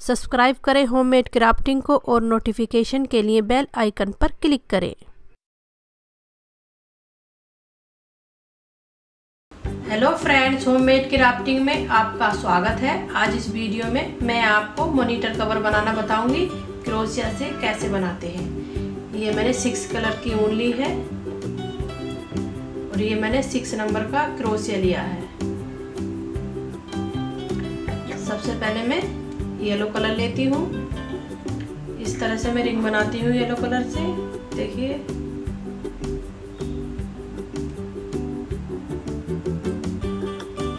Subscribe करें homemade crafting को और नोटिफिकेशन के लिए बेल आइकन पर क्लिक करें। हेलो फ्रेंड्स होममेड क्राफ्टिंग में आपका स्वागत है। आज इस वीडियो में मैं आपको मोनीटर कवर बनाना बताऊँगी क्रोशिया से कैसे बनाते हैं। ये मैंने सिक्स कलर की ऊन ली है और ये मैंने सिक्स नंबर का क्रोशिया लिया है। सबसे पहले मैं येलो कलर लेती हूँ। इस तरह से मैं रिंग बनाती हूँ येलो कलर से। देखिए।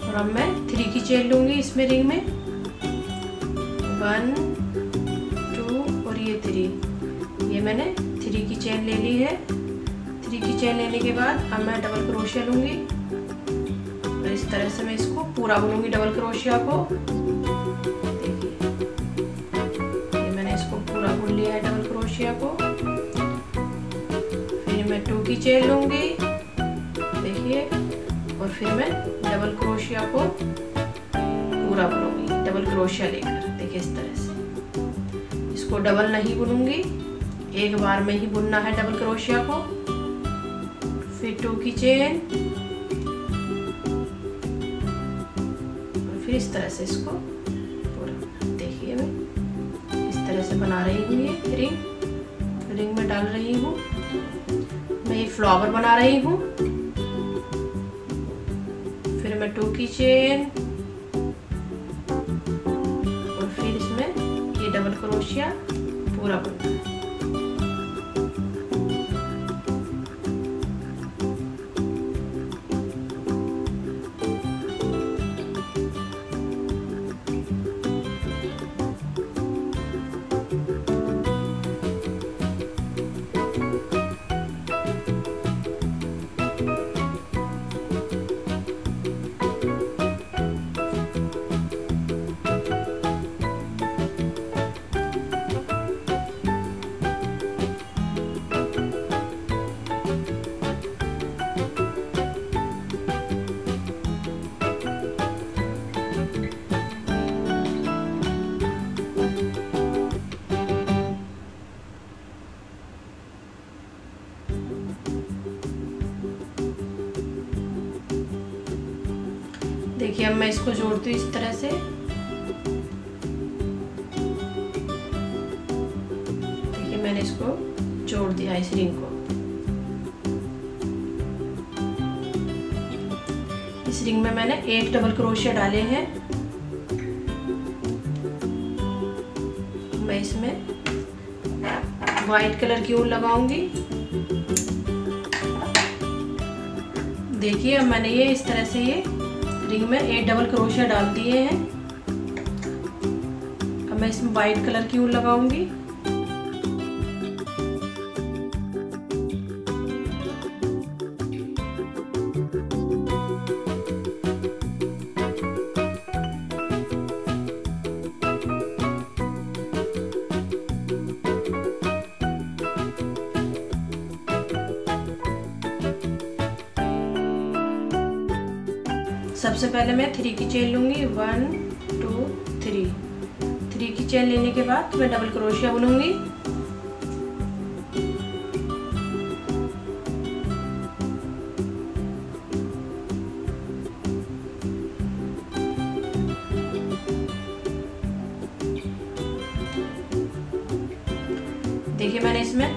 और अब मैं थ्री की चेन लूँगी इसमें रिंग में। वन, टू और ये थ्री। ये मैंने थ्री की चेन ले ली है। थ्री की चेन लेने के बाद अब मैं डबल क्रोशिया लूँगी। और इस तरह से मैं इसको पूरा बुनूँगी डबल क्रोशिया को। लिया डबल क्रोशिया को। फिर मैं टू की चेन लूँगी, देखिए, और फिर मैं डबल क्रोशिया को पूरा बुनूँगी डबल क्रोशिया लेकर, देखिए इस तरह से। इसको डबल नहीं बुनूँगी, एक बार में ही बुनना है डबल क्रोशिया को। फिर टू की चेन, और फिर इस तरह से इसको से बना रही हूँ ये रिंग रिंग में डाल रही हूँ। मैं ये फ्लावर बना रही हूँ। फिर मैं टू की चेन और फिर इसमें ये डबल क्रोशिया पूरा बनता है। देखिए अब मैं इसको जोड़ती हूँ इस तरह से। देखिए मैंने इसको जोड़ दिया इस रिंग को। इस रिंग में मैंने एक डबल क्रोशिया डाले हैं। मैं इसमें व्हाइट कलर की ऊन लगाऊँगी। देखिए अब मैंने ये इस तरह से ये रिंग में एक डबल क्रोशिया डाल दिए हैं। अब मैं इसमें वाइट कलर की ऊन लगाऊँगी? पहले मैं थ्री की चेन लूँगी. वन टू थ्री थ्री की चेन लेने के बाद मैं डबल क्रोशिया बुनूँगी. देखिए मैंने इसमें,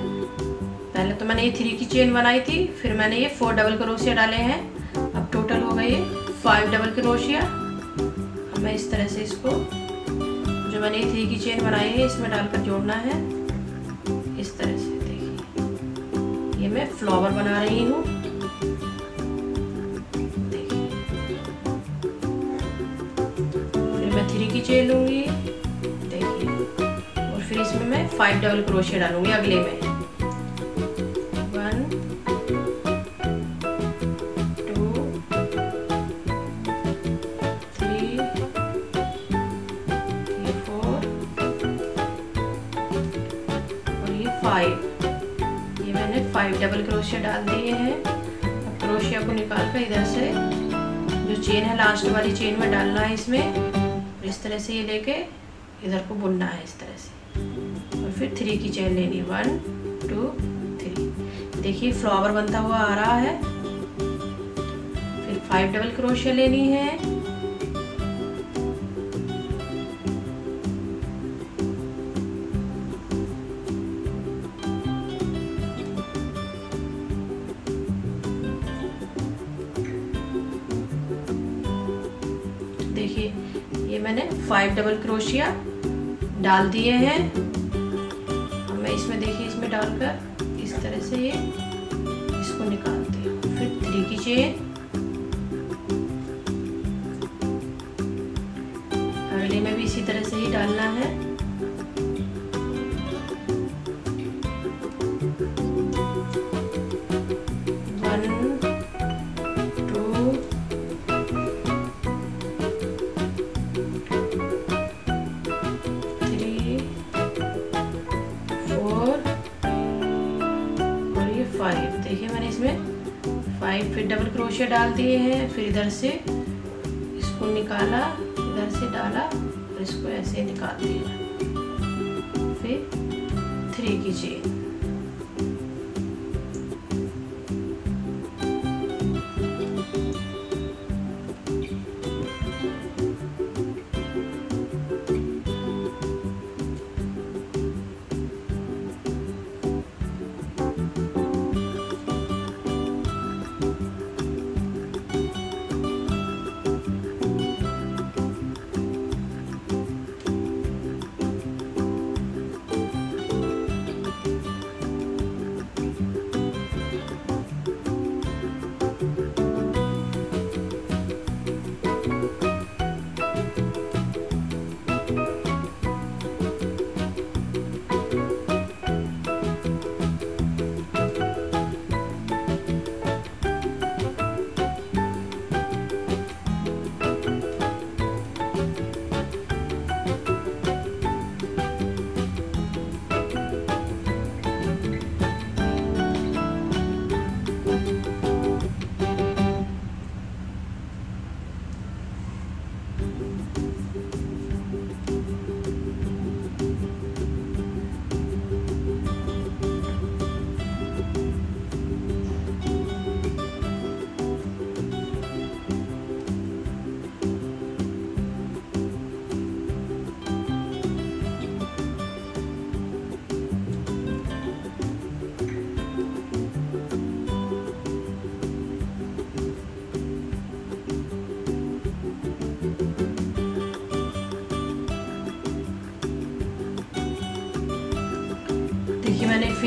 पहले तो मैंने ये थ्री की चेन बनाई थी, फिर मैंने ये फोर डबल क्रोशिया डाले हैं. अब टोटल हो गए फाइव डबल क्रोशिया अब मैं इस तरह से इसको, जो मैंने थ्री की चेन बनाई है, इसमें डालकर जोड़ना है। इस तरह से देखिए। ये मैं फ्लावर बना रही हूँ। थ्री की चेन लूँगी। देखिए। और फिर इसमें मैं फाइव डबल क्रोशिया डालूँगी अगले में। इधर से जो चेन है लास्ट वाली चेन में डालना है इसमें इस तरह से ये लेके इधर को बुनना है इस तरह से। और फिर थ्री की चेन लेनी वन टू थ्री देखिए फ्लावर बनता हुआ आ रहा है। फिर फाइव डबल क्रोशिया लेनी है। फाइव डबल क्रोशिया डाल दिए हैं। मैं इसमें देखिए, इसमें डालकर इस तरह से ये इसको निकालती हूँ। फिर थ्री की चेन अगले में भी इसी तरह से ही डालना है। डाल दिए हैं, फिर इधर से इसको निकाला, इधर से डाला और इसको ऐसे निकाल दिया। फिर थ्री की चेन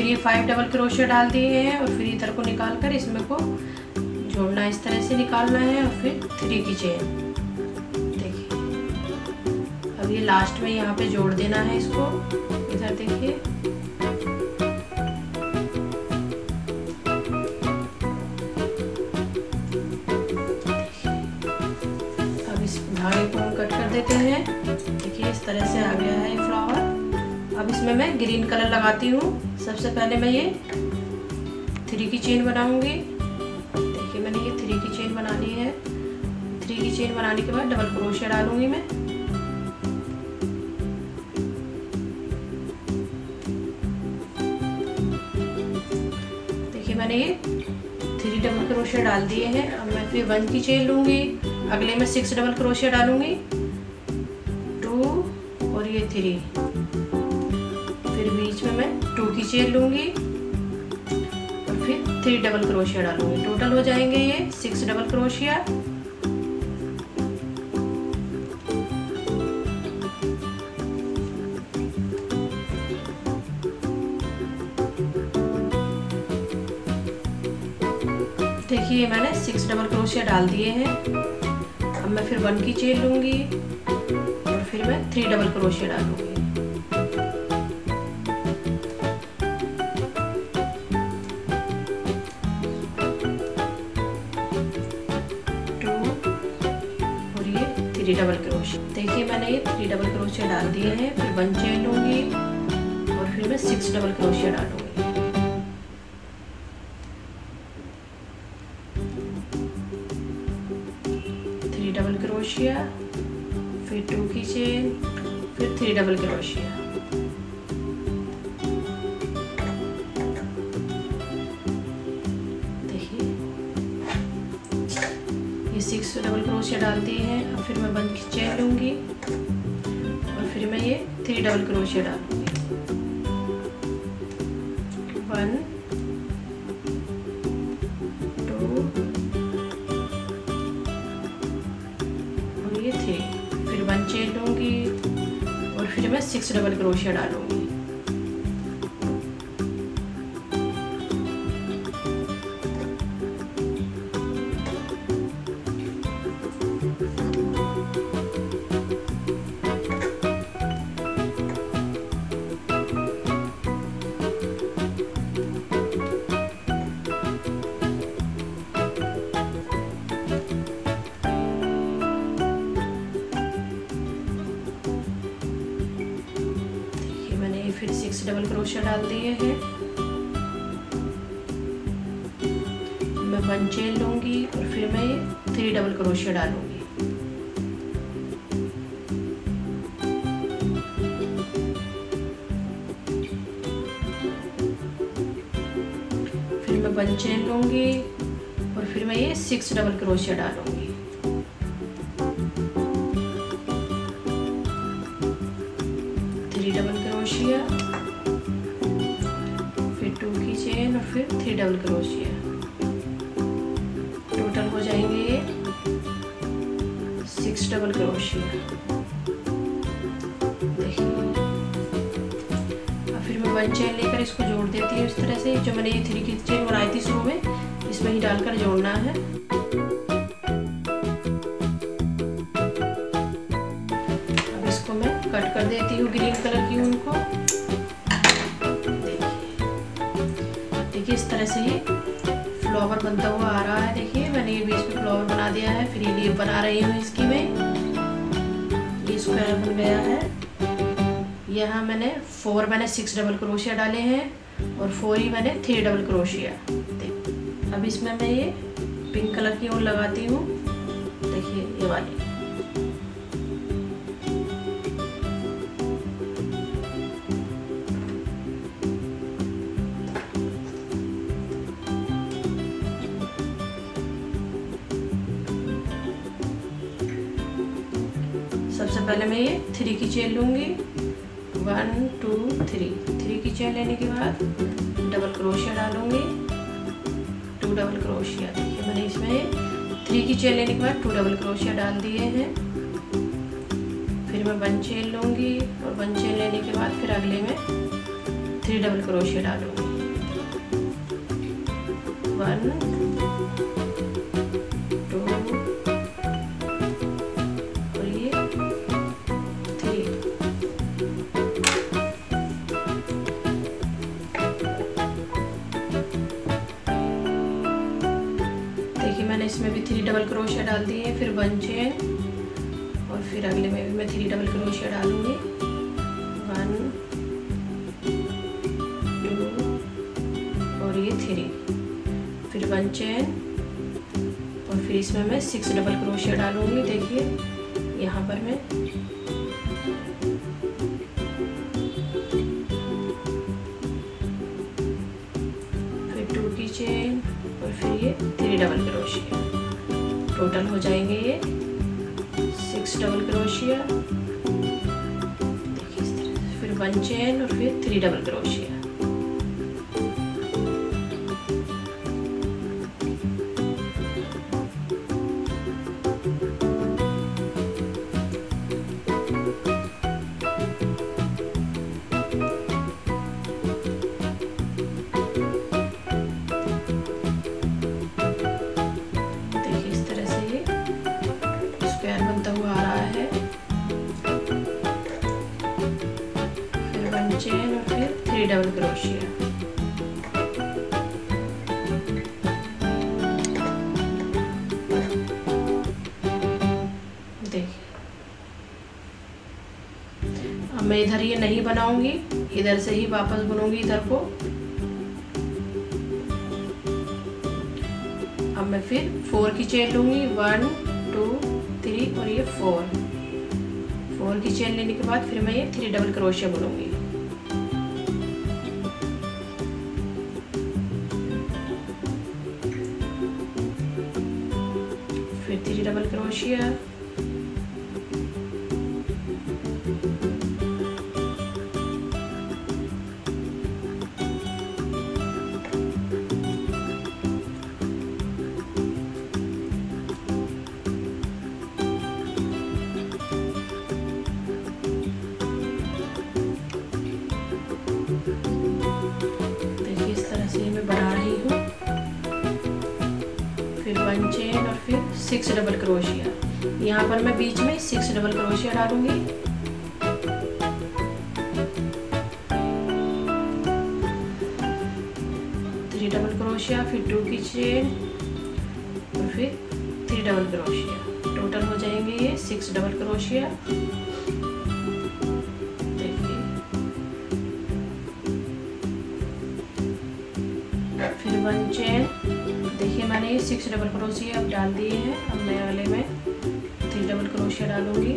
ये फाइव डबल क्रोशिया डाल दिए हैं और फिर इधर को निकाल कर इसमें को जोड़ना इस तरह से निकालना है और फिर थ्री की चेन देखिए। अब ये लास्ट में यहाँ पे जोड़ देना है इसको। इधर देखिए। अब इस धागे को हम कट कर देते हैं। देखिए, इस तरह से आ गया है फ्लावर अब इसमें मैं ग्रीन कलर लगाती हूँ। सबसे पहले मैं ये थ्री की चेन बनाऊँगी। देखिए, मैंने ये थ्री की चेन बना ली है। थ्री की चेन बनाने के बाद डबल क्रोशिया डालूँगी मैं। देखिए, मैंने ये थ्री डबल क्रोशिया डाल दिए हैं। अब मैं फिर वन की चेन लूँगी। अगले में सिक्स डबल क्रोशिया डालूँगी। टू और ये थ्री टू की चेन लूँगी। और फिर थ्री डबल क्रोशिया डालूँगी। टोटल हो जाएँगे ये सिक्स डबल क्रोशिया देखिए, मैंने सिक्स डबल क्रोशिया डाल दिए हैं। अब मैं फिर वन की चेन लूँगी। और फिर मैं थ्री डबल क्रोशिया डालूँगी। क्रोशिया डाल दिए हैं, फिर वन चेन लूँगी और फिर मैं सिक्स डबल क्रोशिया डालूँगी। थ्री डबल क्रोशिया फिर टू की चेन फिर थ्री डबल क्रोशिया देखिए, ये सिक्स डबल क्रोशिया डाल दिए हैं, अब फिर मैं बंद की चेन लूँगी। ये थ्री डबल क्रोशिया डालूँगी। वन टू और ये थ्री फिर वन चेन लूँगी, और फिर मैं सिक्स डबल क्रोशिया डालूँगी। वन चेन लूँगी और फिर मैं ये सिक्स डबल क्रोशिया डालूँगी थ्री डबल क्रोशिया फिर टू की चेन और फिर थ्री डबल क्रोशिया टोटल हो जाएँगे ये six double crochet one chain लेकर इसको जोड़ देती हूँ इस तरह से, जो मैंने ये थ्री की चेन बनाई थी शुरू में, इसमें ही डालकर जोड़ना है। अब इसको मैं कट कर देती हूँ ग्रीन कलर की उनको देखिए इस तरह से ये फ्लावर बनता हुआ आ रहा है। देखिए, मैंने ये बीच में फ्लावर बना दिया है, फिर ये लीव बना रही हूँ इसकी। यहाँ मैंने फोर मैंने सिक्स डबल क्रोशिया डाले हैं और फोर ही मैंने थ्री डबल क्रोशिया अब इसमें मैं ये पिंक कलर की ऊन लगाती हूँ। देखिए, ये वाली। सबसे पहले मैं ये थ्री की चेन लूँगी। वन टू थ्री थ्री की चेन लेने के बाद डबल क्रोशिया डालूँगी। टू डबल क्रोशिया देखिए मैंने इसमें। थ्री की चेन लेने के बाद टू डबल क्रोशिया डाल दिए हैं। फिर मैं वन चेन लूँगी और वन चेन लेने के बाद फिर अगले में थ्री डबल क्रोशिया डालूँगी। वन फिर वन चेन और फिर अगले में भी मैं थ्री डबल क्रोशिया डालूँगी। वन, टू और ये थ्री। फिर वन चेन और फिर इसमें मैं सिक्स डबल क्रोशिया डालूँगी। देखिए, यहाँ पर मैं फिर टू की चेन और फिर ये थ्री डबल क्रोशिया टोटल हो जाएँगे ये। सिक्स डबल क्रोशिया फिर वन चेन और फिर थ्री डबल क्रोशिया बनाऊँगी। इधर से ही वापस बुनूँगी इधर को। अब मैं फिर फोर की चेन लूँगी। वन, टू, थ्री और ये फोर। फोर की चेन लेने के बाद फिर मैं ये थ्री डबल क्रोशिया बुनूँगी। फिर three double crochet. Double crochet यहाँ पर मैं बीच में सिक्स डबल क्रोशिया डालूँगी। थ्री डबल क्रोशिया फिर टू की चेन और फिर थ्री डबल क्रोशिया टोटल हो जाएँगे ये six double crochet six double crochet अब डाल दिए हैं अब नए वाले में। थ्री डबल क्रोशिया डालूँगी।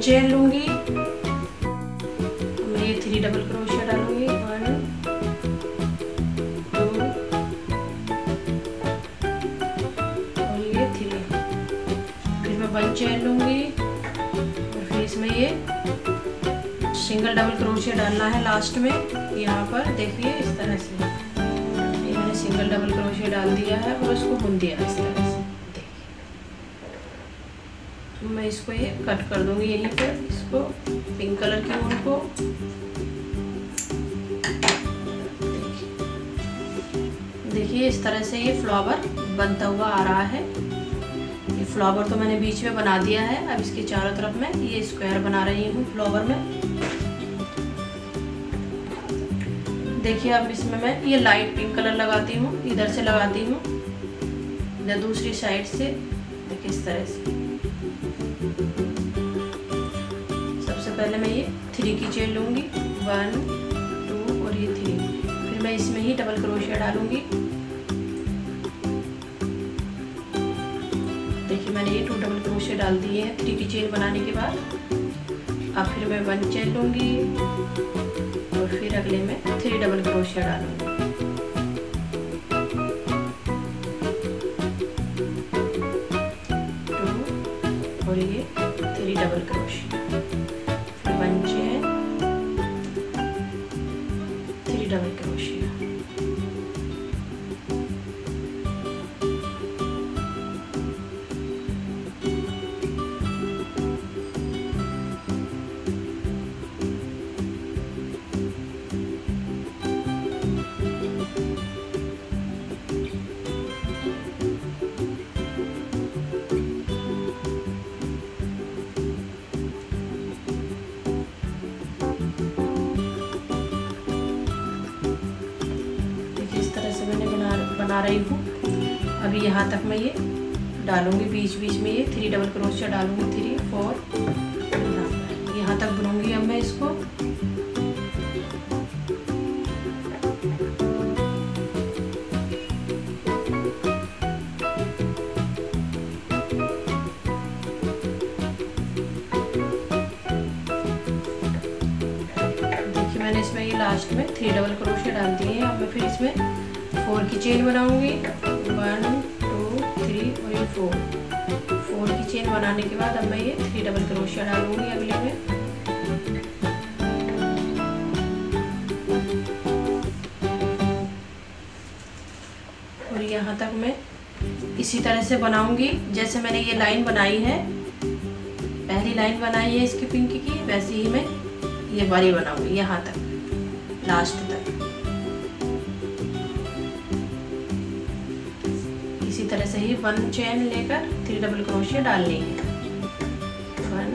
चेन लूँगी। मैं ये थ्री डबल क्रोशिया डालूँगी। वन टू और ये थ्री फिर मैं वन चेन लूँगी। और फिर इसमें ये सिंगल डबल क्रोशिया डालना है लास्ट में। यहाँ पर देखिए इस तरह से। ये मैंने सिंगल डबल क्रोशिया डाल दिया है और इसको बुन दिया इस तरह से मैं इसको ये कट कर दूँगी यहीं पर इसको पिंक कलर की ऊन को। देखिए, इस तरह से ये फ्लावर बनता हुआ आ रहा है। ये फ्लावर तो मैंने बीच में बना दिया है। अब इसके चारों तरफ़ मैं ये स्क्वायर बना रही हूँ फ्लावर में। देखिए, अब इसमें मैं ये लाइट पिंक कलर लगाती हूँ, इधर से लगाती हूँ दूसरी साइड से। देखिए, इस तरह से। पहले मैं ये थ्री की चेन लूँगी. वन टू और ये थ्री फिर मैं इसमें ही डबल क्रोशिया डालूँगी. देखिए, मैंने ये टू डबल क्रोशिया डाल दिए हैं थ्री की चेन बनाने के बाद. अब फिर मैं वन चेन लूँगी और फिर अगले में थ्री डबल क्रोशिया डालूँगी. अभी यहाँ तक मैं ये डालूँगी बीच बीच में ये थ्री डबल क्रोशिया डालूँगी थ्री फोर यहाँ तक बुनूँगी अब मैं इसको। मैंने इसमें ये लास्ट में थ्री डबल क्रोशिया डाल दिए हैं, अब मैं फिर इसमें फोर की चेन बनाऊँगी। वन टू थ्री और ये फोर फोर की चेन बनाने के बाद अब मैं ये थ्री डबल क्रोशिया डालूँगी अगले में. और यहाँ तक मैं इसी तरह से बनाऊँगी जैसे मैंने ये लाइन बनाई है. पहली लाइन बनाई है इसकी पिंक की, वैसे ही मैं ये बारी बनाऊँगी यहाँ तक. लास्ट वन चैन लेकर थ्री डबल क्रोशिया डाल लेंगे। वन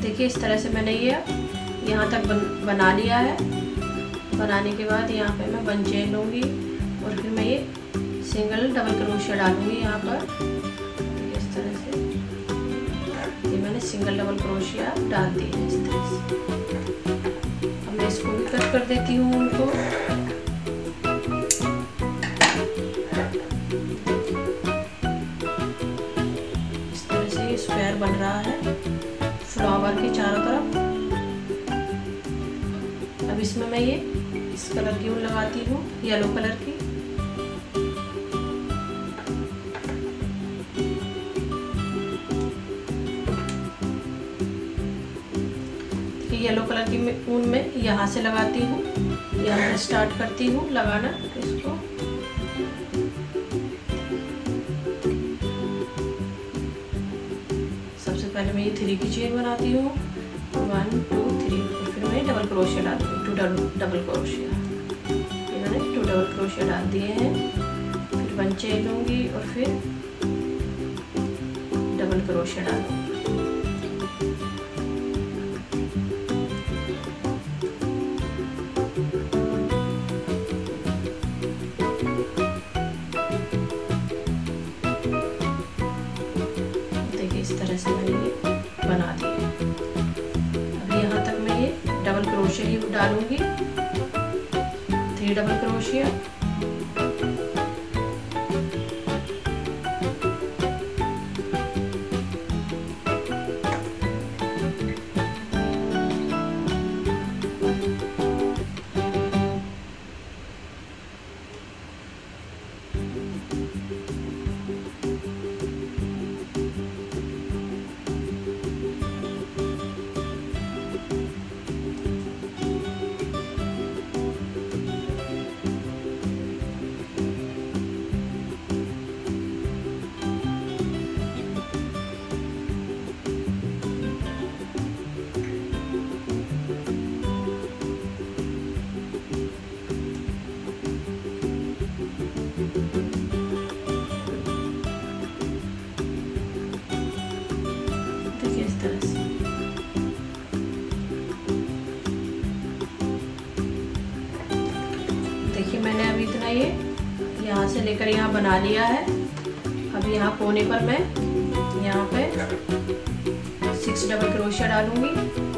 देखिए इस तरह से मैंने ये यहाँ तक बन, बना लिया है। बनाने के बाद यहाँ पे मैं वन चैन लूँगी और फिर मैं ये सिंगल डबल क्रोशिया डालूँगी यहाँ पर। सिंगल डबल क्रोशिया डाल दी है इस तरह से। अब मैं इसको भी कट कर देती हूँ उनको। इस तरह से ये स्क्वायर बन रहा है। फ्लावर के चारों तरफ़। अब इसमें मैं ये इस कलर की ऊन लगाती हूँ येलो कलर की। की ऊन में यहाँ से लगाती हूँ, यहाँ स्टार्ट करती हूँ लगाना इसको। सबसे पहले मैं ये थ्री की चेन बनाती हूँ। वन टू थ्री फिर मैं डबल क्रोशिया डालती हूँ टू डबल डबल क्रोशिया मैंने टू डबल क्रोशिया डाल दिए हैं। फिर वन चेन लूँगी और फिर डबल क्रोशिया डालूँगी। डालूँगी। Three double crochet. इस देखिए मैंने अभी इतना ये यहाँ से लेकर यहाँ बना लिया है। अब यहाँ कोने पर मैं यहाँ पे सिक्स डबल क्रोशिया डालूँगी।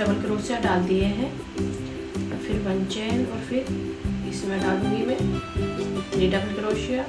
डबल क्रोशिया डाल दिए हैं। फिर वन चैन और फिर इसमें डालूँगी मैं ये डबल क्रोशिया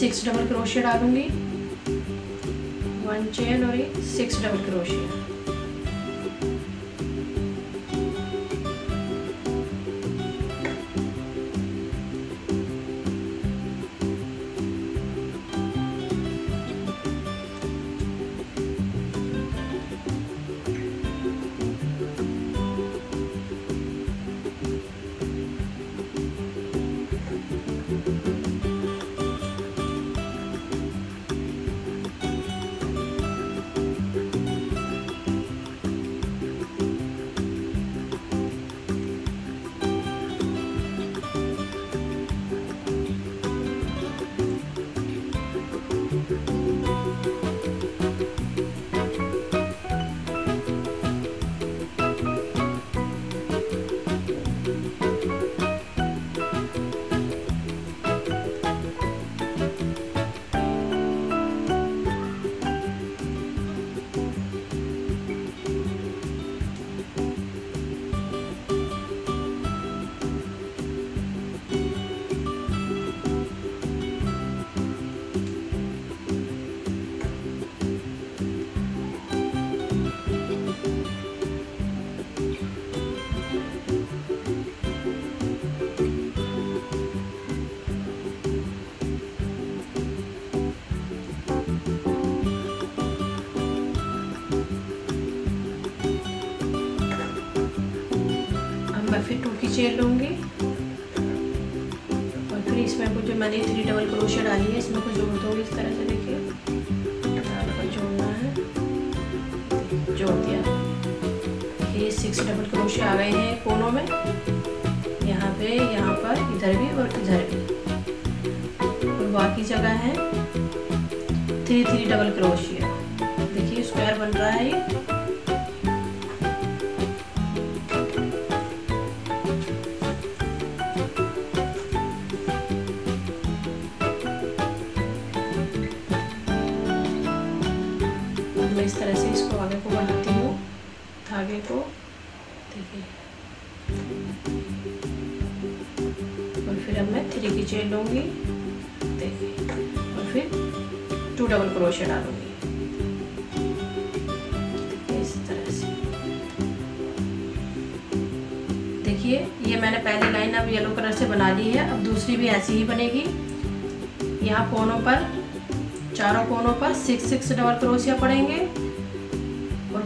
यहाँ पर मैं सिक्स डबल क्रोशिया डालूँगी वन चेन और एक six double crochet double crochet डाली है, इसमें कुछ जोड़ दूँगी इस तरह से देखिए। जोड़ना है। जोड़ दिया। ये सिक्स डबल क्रोशिया आ गए हैं कोनों में। यहाँ पे, यहाँ पर, इधर भी और इधर भी। और बाकी जगह है। थ्री थ्री डबल क्रोशिया देखिए स्क्वायर बन रहा है ये। धागे को, देखिए। और फिर अब मैं थ्री की चेन लूँगी, देखिए। और फिर टू डबल क्रोशिया डालूँगी। ये मैंने पहली लाइन अब येलो कलर से बना ली है, अब दूसरी भी ऐसी ही बनेगी। यहाँ कोनों पर, चारों कोनों पर सिक्स सिक्स डबल क्रोशिया पड़ेंगे।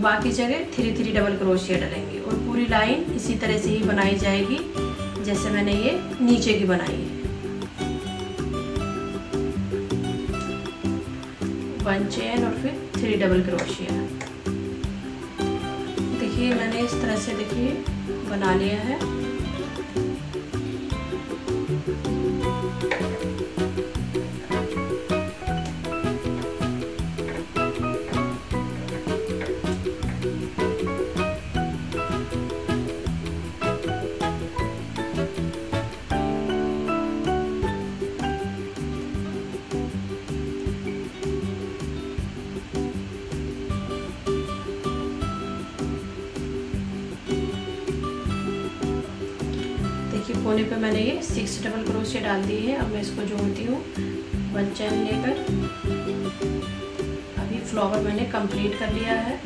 बाकी जगह थ्री थ्री डबल क्रोशिया डलेंगे और पूरी लाइन इसी तरह से ही बनाई जाएगी, जैसे मैंने ये नीचे की बनाई है। वन चेन और फिर थ्री डबल क्रोशिया देखिए, मैंने इस तरह से देखिए बना लिया है। मैंने ये सिक्स डबल क्रोशिया डाल दी है। अब मैं इसको जोड़ती हूँ वन चैन लेकर। अभी फ्लावर मैंने कंप्लीट कर लिया है।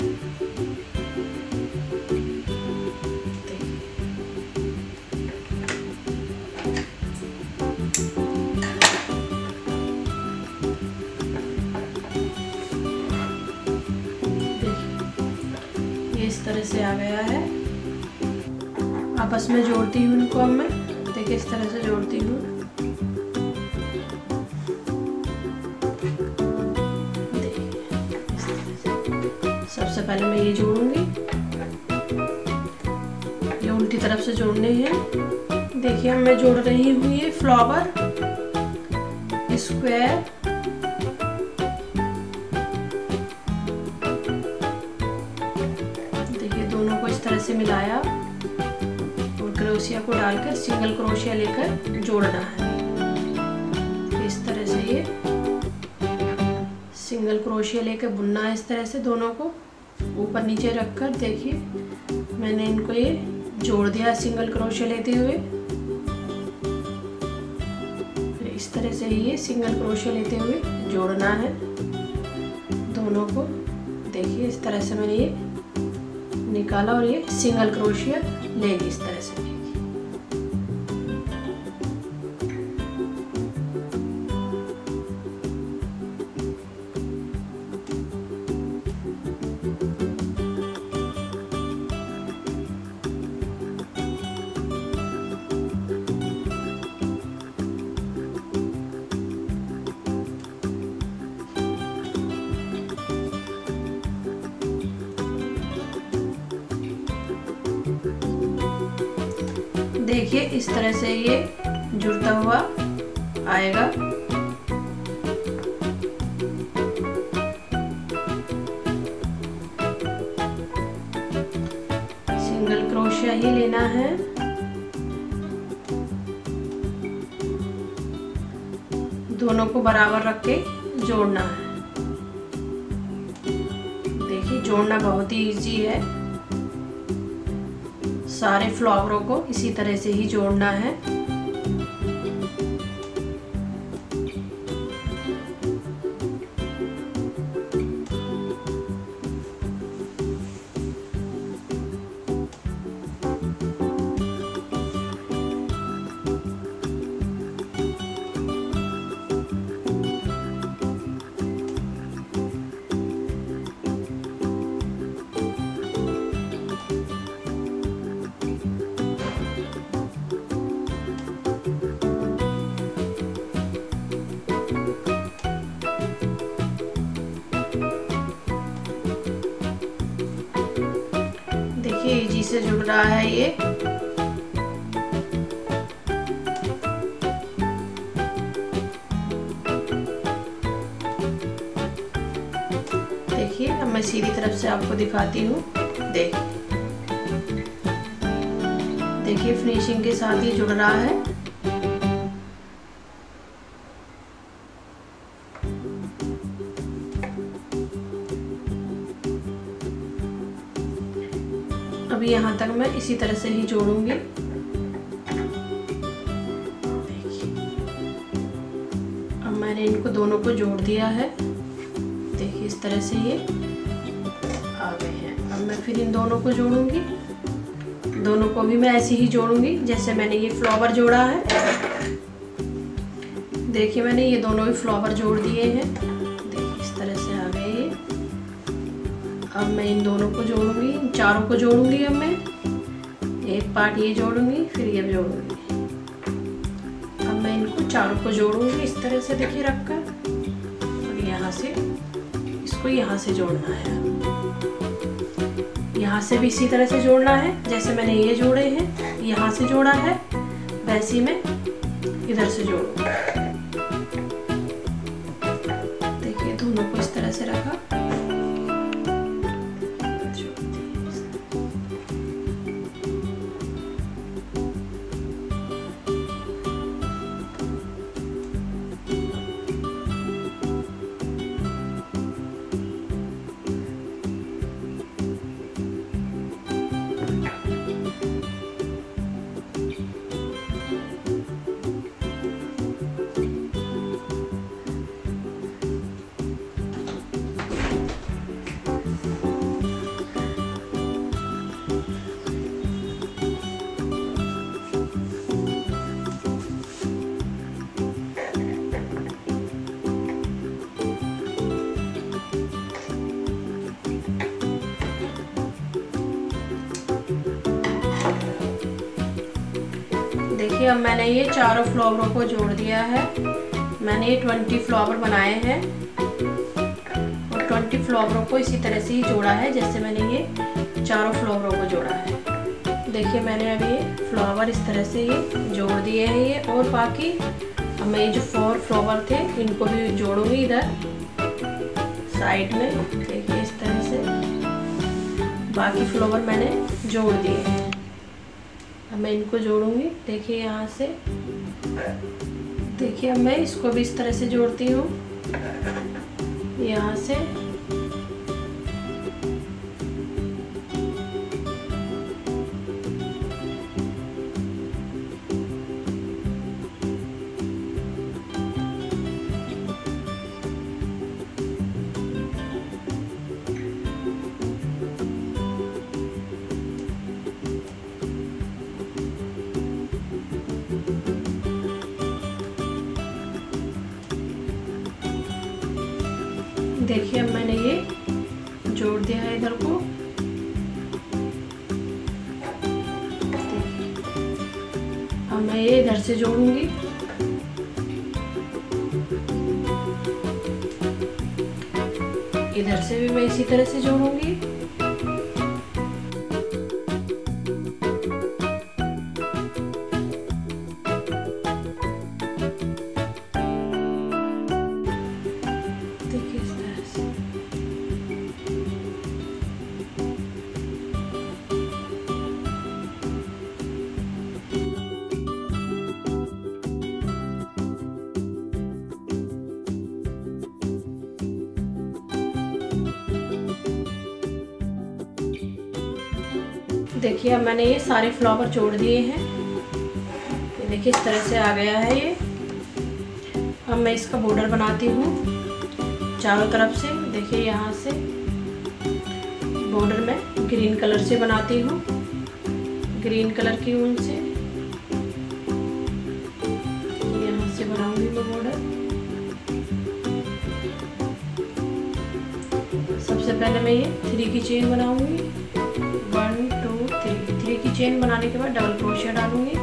इस तरह से आ गया है। आपस में जोड़ती हूँ इनको अब मैं। देखिए इस तरह से जोड़ती हूँ? सबसे पहले मैं ये जोड़ूँगी। ये उल्टी तरफ़ से जोड़ने हैं। देखिए, मैं जोड़ रही हूँ ये फ्लावर स्क्वायर देखिए, दोनों को इस तरह से मिलाया। क्रोशिया को डालकर, सिंगल क्रोशिया लेकर जोड़ना है। इस तरह से ये सिंगल क्रोशिया लेकर बुनना है इस तरह से दोनों को। ऊपर नीचे रखकर देखिए, मैंने इनको ये जोड़ दिया सिंगल क्रोशिया लेते हुए। इस तरह से ये सिंगल क्रोशिया लेते हुए जोड़ना है दोनों को। देखिए, इस तरह से मैंने ये निकाला और ये सिंगल क्रोशिया लेगी इस तरह से। देखिए, इस तरह से ये जुड़ता हुआ आएगा। सिंगल क्रोशिया ही लेना है। दोनों को बराबर रख के जोड़ना है। देखिए, जोड़ना बहुत ही इजी है। सारे फ्लावरों को इसी तरह से ही जोड़ना है। मैं सीधी तरफ़ से आपको दिखाती हूँ। देखिए देखिए फिनिशिंग के साथ ही जुड़ रहा है। अभी यहाँ तक मैं इसी तरह से ही जोड़ूँगी। अब मैंने इनको दोनों को जोड़ दिया है। देखिए, इस तरह से ये। फिर इन दोनों को जोड़ूँगी। दोनों को भी मैं ऐसे ही जोड़ूँगी, जैसे मैंने ये फ्लावर जोड़ा है। देखिए मैंने ये दोनों ही फ्लावर जोड़ दिए हैं। देखिए इस तरह से आ गए ये। अब मैं इन दोनों को जोड़ूँगी, इन चारों को जोड़ूँगी अब मैं। एक पार्ट ये जोड़ूँगी, फिर ये जोड़ूँगी। अब मैं इनको चारों को जोड़ूँगी, इस तरह से देखिए रखकर। और यहाँ से, इसको यहाँ से जोड़ना है। यहाँ से भी इसी तरह से जोड़ना है, जैसे मैंने ये जोड़े हैं, यहाँ से जोड़ा है, वैसे में इधर से जोड़। देखिए, दोनों को इस तरह से रखा। देखिए, अब मैंने ये चारों फ्लावरों को जोड़ दिया है। मैंने ये ट्वेंटी फ्लावर बनाए हैं और ट्वेंटी फ्लावरों को इसी तरह से ही जोड़ा है जैसे मैंने ये चारों फ्लावरों को जोड़ा है। देखिए, मैंने अभी ये फ्लावर इस तरह से ये जोड़ दिए हैं ये और बाकी अब मैं ये जो फोर फ्लावर थे, इनको भी जोड़ूँगी इधर। साइड में देखिए, इस तरह से बाकी फ्लावर मैंने जोड़ दिए हैं। अब मैं इनको जोड़ूँगी। देखिए यहाँ से। देखिए अब मैं इसको भी इस तरह से जोड़ती हूँ। यहाँ से। देखिए, अब मैंने ये सारे फ्लावर जोड़ दिए हैं। ये देखिए, इस तरह से आ गया है ये। अब मैं इसका बॉर्डर बनाती हूँ चारों तरफ़ से। देखिए, यहाँ से बॉर्डर में ग्रीन कलर से बनाती हूँ। ग्रीन कलर की ऊन से। यहाँ से बनाऊँगी मैं बॉर्डर। सबसे पहले मैं ये थ्री की चेन बनाऊँगी। चेन बनाने के बाद डबल क्रोशिया डालूँगी।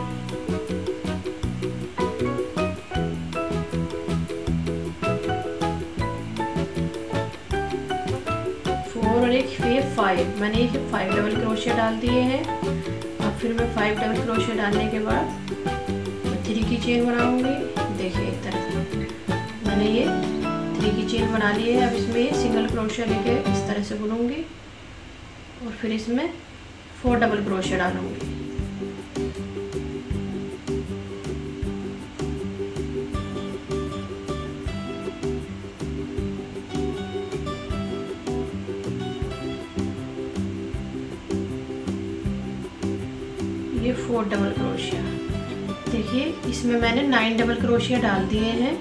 फोर फोर और एक, ये फाइव मैंने ये फाइव डबल क्रोशिया डाल दिए हैं। अब फिर मैं फाइव डबल क्रोशिया डालने के बाद थ्री की चेन बनाऊँगी। देखिए इस तरह मैंने ये थ्री की चेन बना ली है। अब इसमें सिंगल क्रोशिया लेके इस तरह से बुनूँगी। और फिर इसमें फोर डबल क्रोशिया डालूँगी। ये फोर डबल क्रोशिया देखिए, इसमें मैंने नाइन डबल क्रोशिया डाल दिए हैं।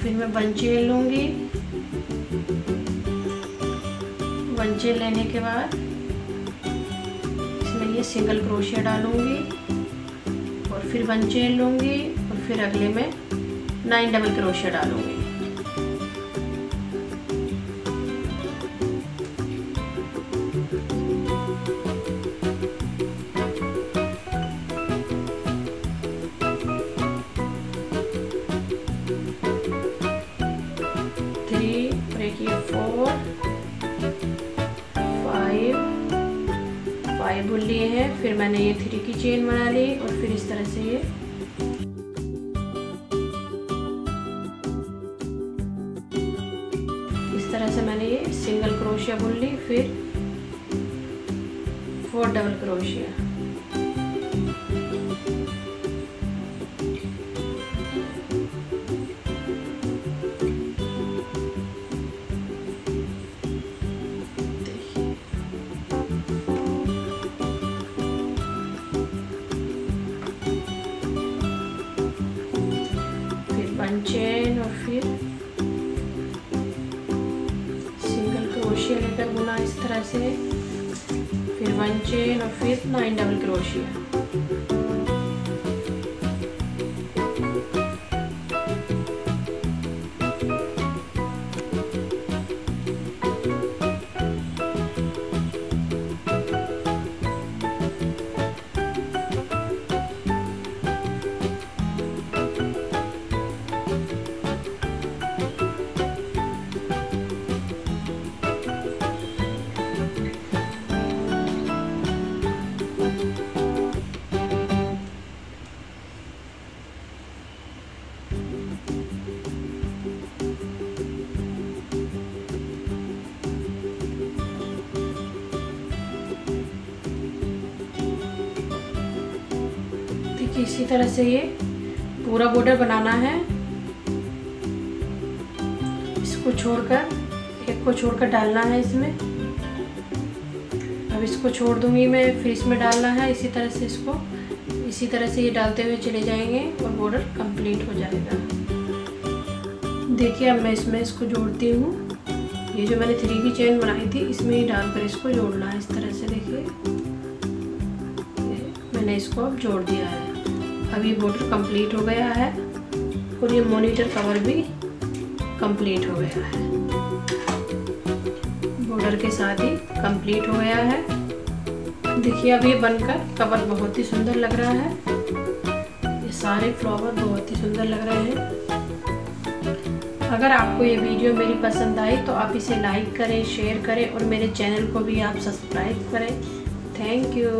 फिर मैं चेन लूँगी। चेन लेने के बाद इसमें ये सिंगल क्रोशिया डालूँगी और फिर वन चेन लूँगी और फिर अगले में नाइन डबल क्रोशिया डालूँगी। हैं, फिर मैंने ये थ्री की चेन बना ली और फिर इस तरह से ये। इस तरह से मैंने ये सिंगल क्रोशिया बुन ली, फिर फोर डबल क्रोशिया नाइन इसी तरह से ये पूरा बॉर्डर बनाना है। इसको छोड़कर, एक को छोड़कर डालना है इसमें। अब इसको छोड़ दूँगी मैं, फिर इसमें डालना है। इसी तरह से इसको, इसी तरह से ये डालते हुए चले जाएँगे और बॉर्डर कंप्लीट हो जाएगा। देखिए, अब मैं इसमें इसको जोड़ती हूँ। ये जो मैंने थ्री की चेन बनाई थी, इसमें ही डालकर इसको जोड़ना है। इस तरह से देखिए मैंने इसको अब जोड़ दिया है। अब ये बॉर्डर कंप्लीट हो गया है और ये मॉनिटर कवर भी कंप्लीट हो गया है। बॉर्डर के साथ ही कंप्लीट हो गया है। देखिए अब ये बनकर कवर बहुत ही सुंदर लग रहा है। ये सारे फ्लावर बहुत ही सुंदर लग रहे हैं। अगर आपको ये वीडियो मेरी पसंद आई तो आप इसे लाइक करें शेयर करें और मेरे चैनल को भी आप सब्सक्राइब करें। Thank you